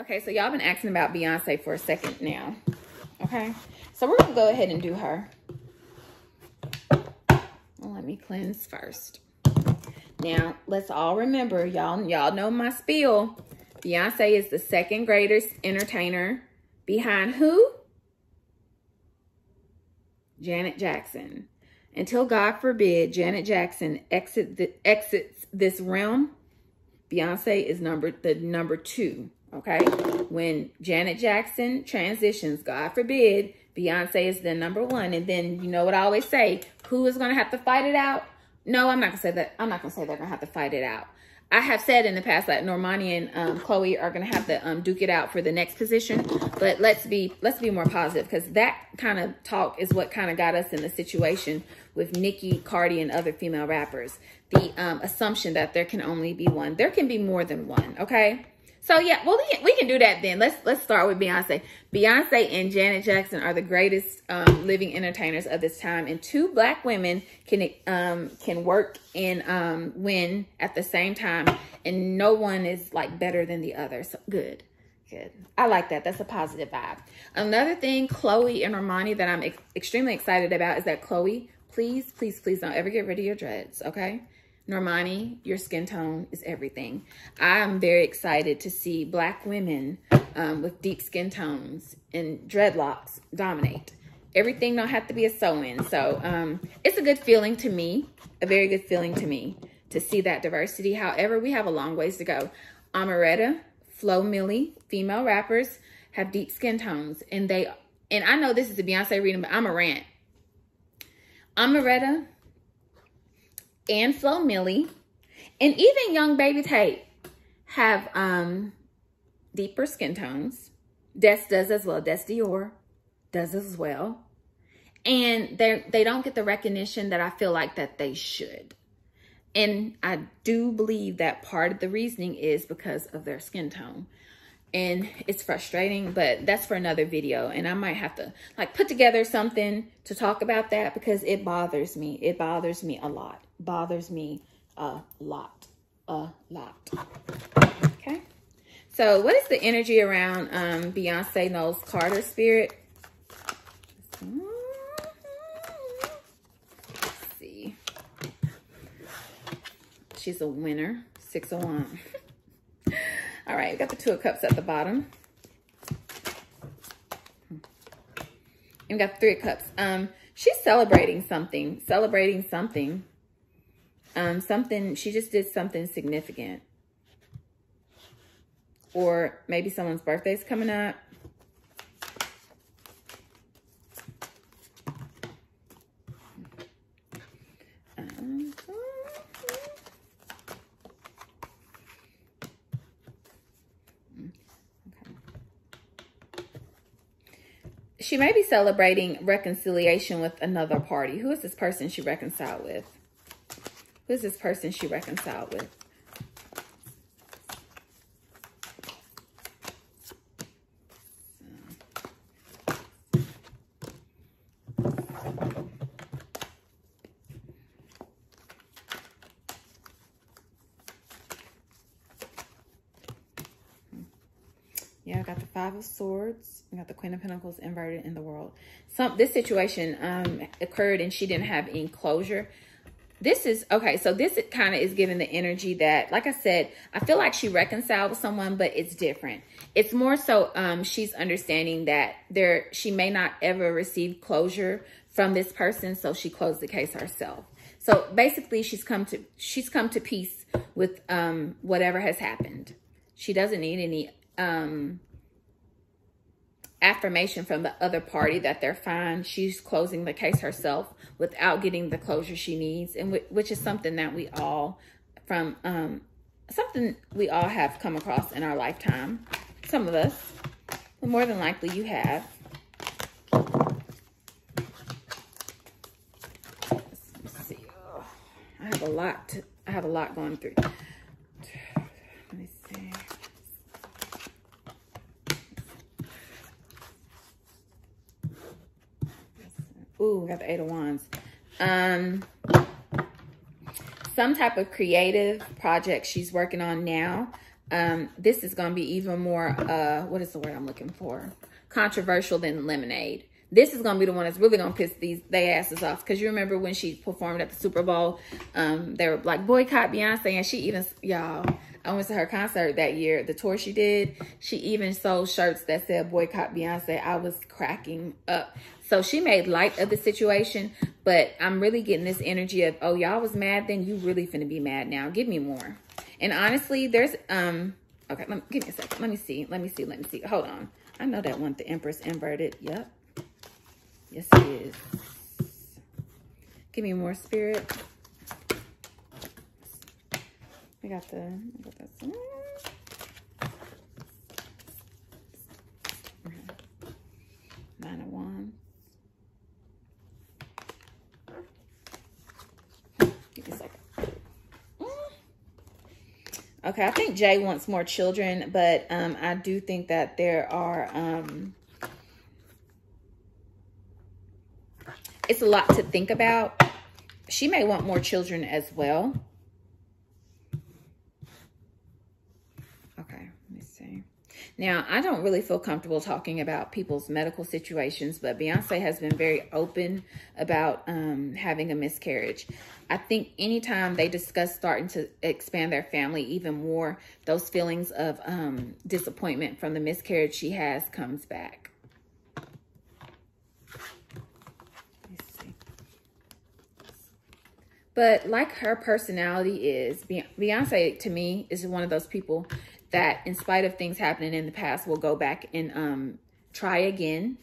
Okay, so y'all been asking about Beyonce for a second now. Okay, so we're gonna go ahead and do her. Let me cleanse first. Now, let's all remember, y'all y'all know my spiel. Beyonce is the second greatest entertainer behind who? Janet Jackson. Until God forbid Janet Jackson exit the, exits this realm, Beyonce is number the number two. Okay, when Janet Jackson transitions, God forbid, Beyonce is the number one. And then you know what I always say: who is going to have to fight it out? No, I'm not gonna say that. I'm not gonna say they're gonna have to fight it out. I have said in the past that Normani and um, Chloe are gonna have to um, duke it out for the next position. But let's be let's be more positive because that kind of talk is what kind of got us in the situation with Nicki, Cardi, and other female rappers. The um, assumption that there can only be one. There can be more than one. Okay. So yeah, well we can do that then. Let's let's start with Beyonce. Beyonce and Janet Jackson are the greatest um, living entertainers of this time, and two black women can um, can work and um, win at the same time, and no one is like better than the other. So good, good. I like that. That's a positive vibe. Another thing, Chloe and Normani that I'm ex extremely excited about is that Chloe, please, please, please don't ever get rid of your dreads, okay? Normani, your skin tone is everything. I'm very excited to see black women um, with deep skin tones and dreadlocks dominate. Everything don't have to be a sew-in. So um, it's a good feeling to me, a very good feeling to me to see that diversity. However, we have a long ways to go. Omeretta, Flo Milli, female rappers have deep skin tones. And they, and I know this is a Beyonce reading, but I'm a rant. Omeretta, and Flo Milli, and even Young Baby Tate have um, deeper skin tones. Des does as well. Des Dior does as well. And they they don't get the recognition that I feel like that they should. And I do believe that part of the reasoning is because of their skin tone. And it's frustrating, but that's for another video. And I might have to like put together something to talk about that because it bothers me. It bothers me a lot bothers me a lot, a lot. Okay. So what is the energy around um, Beyonce Knowles Carter spirit? Let's see. She's a winner. Six of Wands. All right, we got the Two of Cups at the bottom. And we got Three of Cups. Um, she's celebrating something. Celebrating something um, something, she just did something significant. Or maybe someone's birthday's coming up. She may be celebrating reconciliation with another party. Who is this person she reconciled with? Who's this person she reconciled with? Yeah, I got the Five of Swords. I got the Queen of Pentacles inverted in the world. Some This situation um, occurred and she didn't have any closure this is okay so this kind of is giving the energy that like i said i feel like she reconciled with someone but it's different it's more so um she's understanding that there she may not ever receive closure from this person so she closed the case herself so basically she's come to she's come to peace with um whatever has happened she doesn't need any um affirmation from the other party that they're fine. She's closing the case herself without getting the closure she needs, and which is something that we all from um, something we all have come across in our lifetime. Some of us, more than likely you have. Let's see. I have a lot. To, I have a lot going through. Ooh, got the Eight of Wands. Um, some type of creative project she's working on now. um, this is going to be even more, uh, what is the word I'm looking for? Controversial than Lemonade. This is going to be the one that's really going to piss these they asses off. Because you remember when she performed at the Super Bowl, um, they were like, boycott Beyonce. And she even, y'all, I went to her concert that year, the tour she did. She even sold shirts that said boycott Beyonce. I was cracking up. So she made light of the situation, but I'm really getting this energy of, oh, y'all was mad then? You really finna be mad now. Give me more. And honestly, there's, um, okay, let me, give me a second. Let me see. Let me see. Let me see. Hold on. I know that one, the Empress inverted. Yep. Yes, it is. Give me more spirit. We got the, I got. Nine of Wands. Give me a second. Okay, I think Jay wants more children, but um, I do think that there are, um, it's a lot to think about. She may want more children as well. Okay, let me see. Now, I don't really feel comfortable talking about people's medical situations, but Beyonce has been very open about um, having a miscarriage. I think anytime they discuss starting to expand their family even more, those feelings of um, disappointment from the miscarriage she has comes back. But like her personality is, Beyonce to me is one of those people that in spite of things happening in the past will go back and um, try again.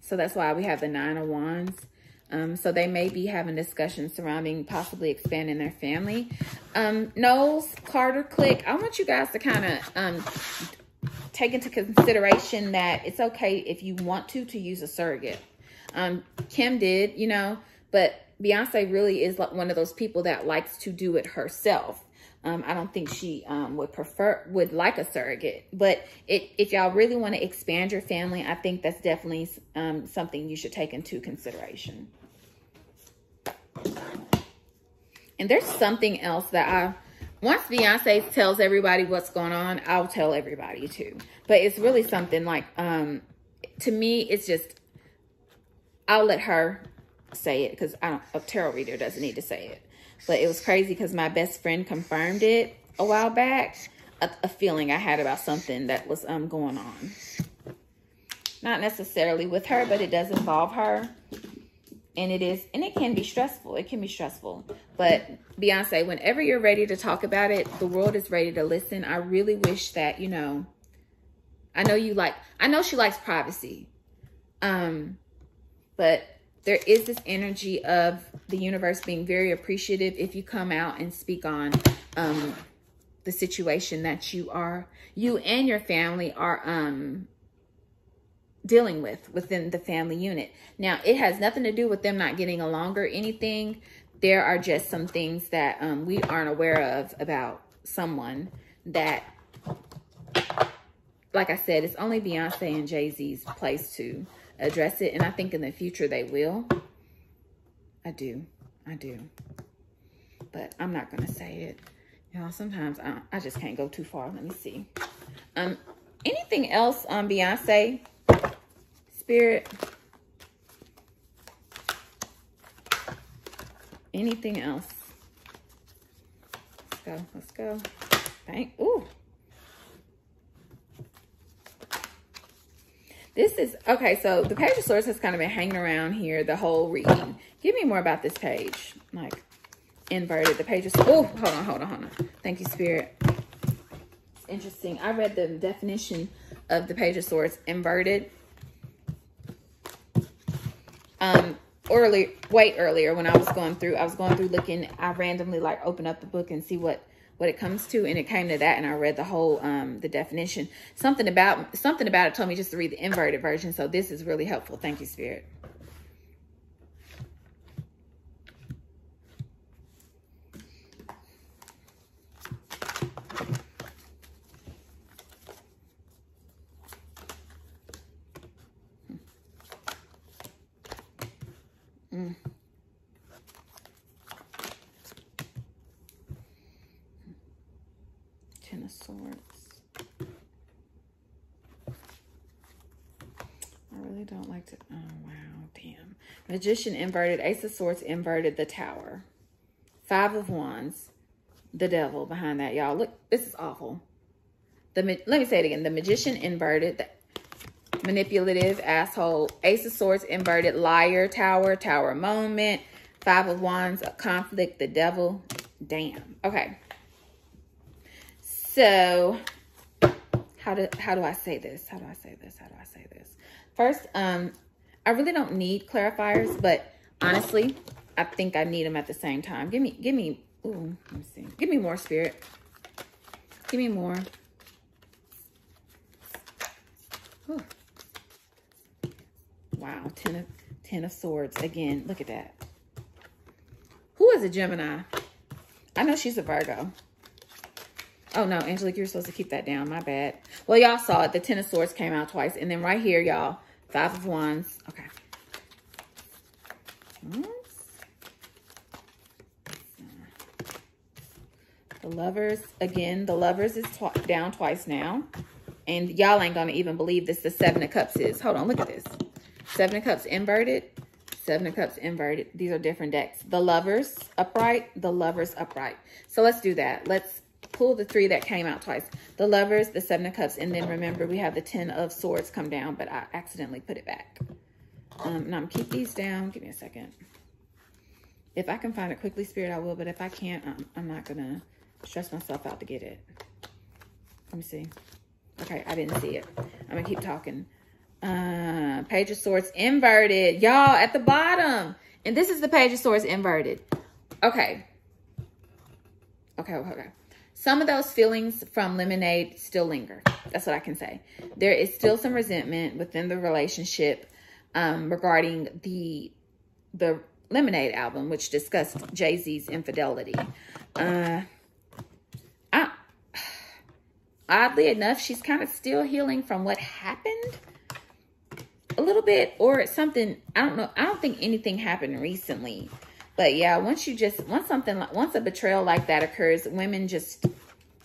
So that's why we have the Nine of Wands. Um, so they may be having discussions surrounding possibly expanding their family. Um, Knowles, Carter, Click, I want you guys to kind of um, take into consideration that it's okay if you want to, to use a surrogate. Um, Kim did, you know, but Beyonce really is like one of those people that likes to do it herself. Um, I don't think she um, would prefer, would like a surrogate. But it, if y'all really want to expand your family, I think that's definitely um, something you should take into consideration. And there's something else that I, once Beyonce tells everybody what's going on, I'll tell everybody too. But it's really something like, um, to me, it's just, I'll let her say it because I don't, a tarot reader doesn't need to say it. But it was crazy because my best friend confirmed it a while back. A, a, feeling I had about something that was um going on. Not necessarily with her, but it does involve her. And it is, and it can be stressful. It can be stressful. But Beyonce, whenever you're ready to talk about it, the world is ready to listen. I really wish that, you know, I know you like, I know she likes privacy. Um, but there is this energy of the universe being very appreciative if you come out and speak on um, the situation that you are, you and your family are um, dealing with within the family unit. Now, it has nothing to do with them not getting along or anything. There are just some things that um, we aren't aware of about someone that, like I said, it's only Beyonce and Jay-Z's place to address it. And I think in the future they will. I do. I do. But I'm not going to say it. Y'all, sometimes I, I just can't go too far. Let me see. Um, anything else on Beyonce? Spirit? Anything else? Let's go. Let's go. Thank. Ooh. This is, okay, so the Page of Swords has kind of been hanging around here the whole reading. Give me more about this page. Like, inverted. The Page of Oh, hold on, hold on, hold on. Thank you, Spirit. It's interesting. I read the definition of the Page of Swords inverted. Um, early, way earlier when I was going through, I was going through looking, I randomly like open up the book and see what what it comes to and it came to that and I read the whole um the definition. Something about something about it told me just to read the inverted version so this is really helpful. Thank you spirit. Mm. Ten of Swords. I really don't like to, oh wow, damn. Magician inverted, Ace of Swords inverted, the Tower. Five of Wands, the Devil behind that, y'all. Look, this is awful. The Let me say it again. The Magician inverted, the manipulative, asshole, Ace of Swords inverted, liar, Tower, Tower moment, Five of Wands, a conflict, the Devil. Damn. Okay. So, how do, how do I say this? How do I say this? How do I say this? First, um, I really don't need clarifiers, but honestly, I think I need them at the same time. Give me, give me, ooh, let me see. Give me more spirit. Give me more. Ooh. Wow, ten of, ten of swords. Again, look at that. Who is a Gemini? I know she's a Virgo. Oh, no, Angelique, you're supposed to keep that down. My bad. Well, y'all saw it. The Ten of Swords came out twice. And then right here, y'all, Five of Wands. Okay. The Lovers, again, the Lovers is tw down twice now. And y'all ain't going to even believe this. The Seven of Cups is. Hold on, look at this. Seven of Cups inverted. Seven of Cups inverted. These are different decks. The Lovers upright. The Lovers upright. So let's do that. Let's pull the three that came out twice. The lovers, the seven of cups, and then remember we have the ten of swords come down, but I accidentally put it back. Um, and I'm keep these down. Give me a second. If I can find it quickly, Spirit, I will. But if I can't, I'm, I'm not going to stress myself out to get it. Let me see. Okay, I didn't see it. I'm going to keep talking. Uh, page of Swords inverted. Y'all, at the bottom. And this is the Page of Swords inverted. Okay, okay, okay. Some of those feelings from Lemonade still linger. That's what I can say. There is still some resentment within the relationship um, regarding the the Lemonade album, which discussed Jay-Z's infidelity. Uh, I, oddly enough, she's kind of still healing from what happened a little bit or something. I don't know. I don't think anything happened recently but yeah, once you just, once something, like once a betrayal like that occurs, women just,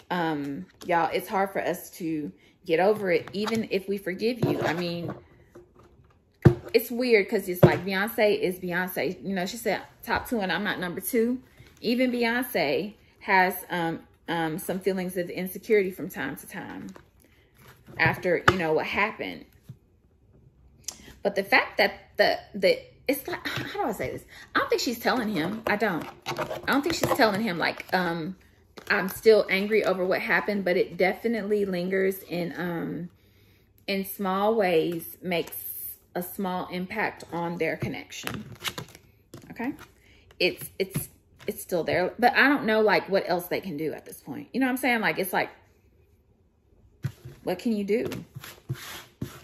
um, y'all, it's hard for us to get over it, even if we forgive you. I mean, it's weird because it's like Beyonce is Beyonce. You know, she said top two and I'm not number two. Even Beyonce has um, um, some feelings of insecurity from time to time after, you know, what happened. But the fact that the, the it's like how do I say this? I don't think she's telling him. I don't. I don't think she's telling him like um I'm still angry over what happened, but it definitely lingers in um in small ways makes a small impact on their connection. Okay? It's it's it's still there, but I don't know like what else they can do at this point. You know what I'm saying? Like it's like what can you do?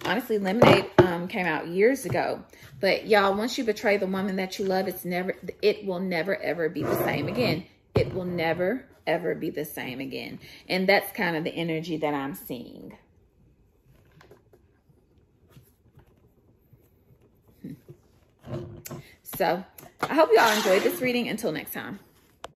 Honestly, Lemonade um, came out years ago. But y'all, once you betray the woman that you love, it's never, it will never, ever be the same again. It will never, ever be the same again. And that's kind of the energy that I'm seeing. So, I hope you all enjoyed this reading. Until next time.